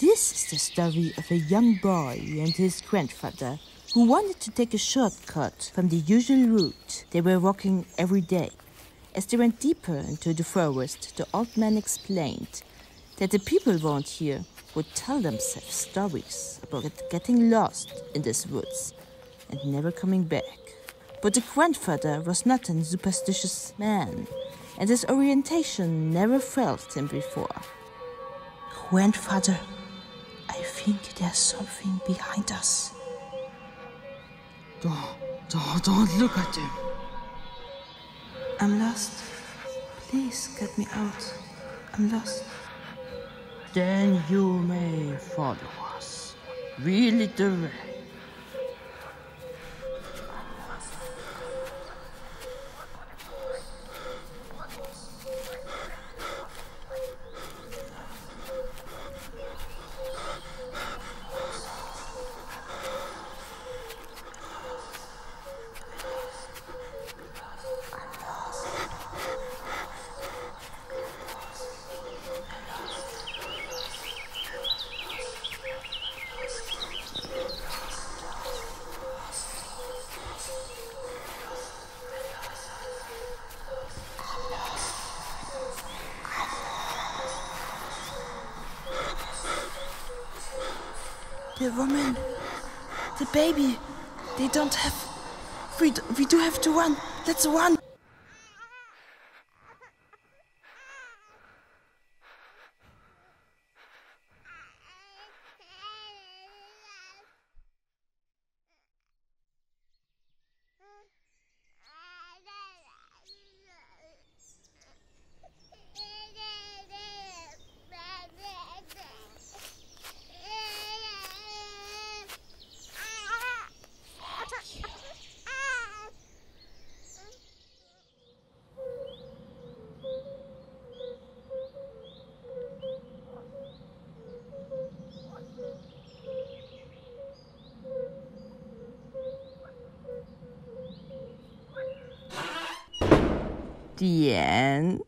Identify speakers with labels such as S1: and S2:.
S1: This is the story of a young boy and his grandfather who wanted to take a shortcut from the usual route they were walking every day. As they went deeper into the forest, the old man explained that the people around here would tell themselves stories about getting lost in these woods and never coming back. But the grandfather was not a superstitious man, and his orientation never failed him before. Grandfather, I think there's something behind us.
S2: Don't, don't, don't look at him.
S1: I'm lost. Please get me out. I'm lost.
S2: Then you may follow us. We lead the way.
S1: The woman, the baby, they don't have. We, we do have to run. Let's run.
S2: The end.